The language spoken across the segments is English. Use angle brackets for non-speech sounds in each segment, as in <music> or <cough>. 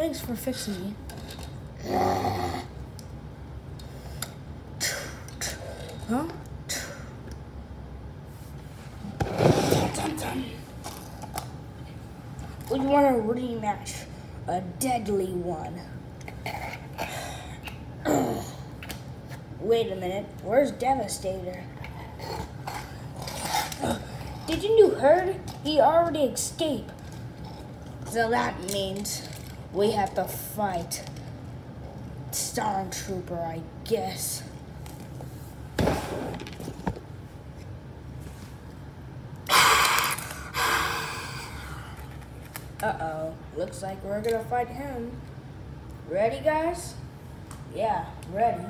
Thanks for fixing me. Huh? We want a rematch, a deadly one. Wait a minute, where's Devastator? Didn't you heard? He already escaped. So that means we have to fight Stormtrooper, I guess. Uh-oh, looks like we're gonna fight him. Ready, guys? Yeah, ready.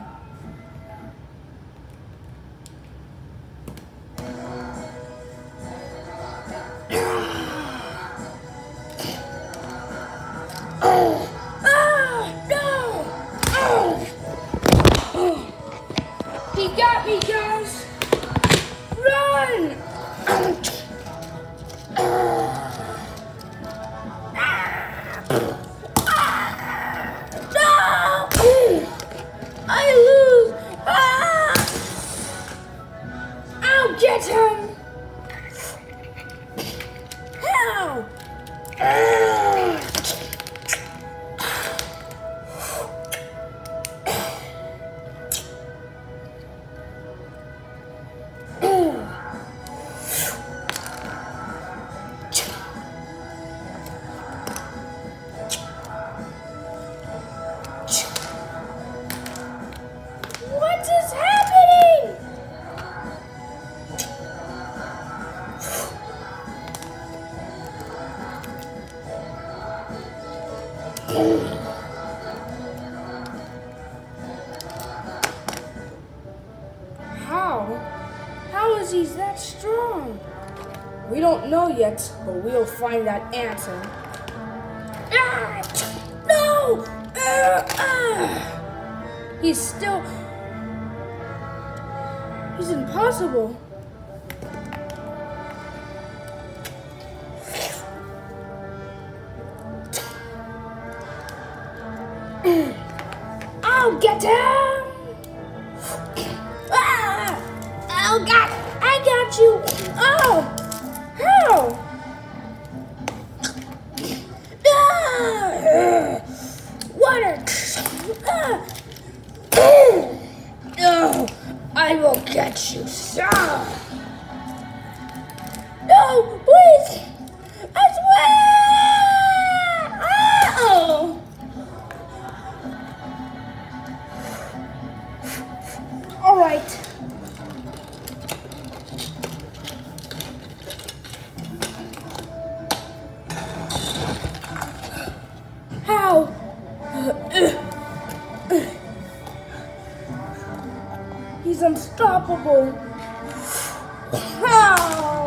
He got me, guys! Run! No! I lose! Ah! I'll get him! How? How is he that strong? We don't know yet, but we'll find that answer. Ah! No! Ah! Ah! He's still. He's impossible. I'll get him! Ah! I'll I got you! Oh! How? Ah! A... Ah! No, I will get you, sir. How? He's unstoppable. <sighs> Ah!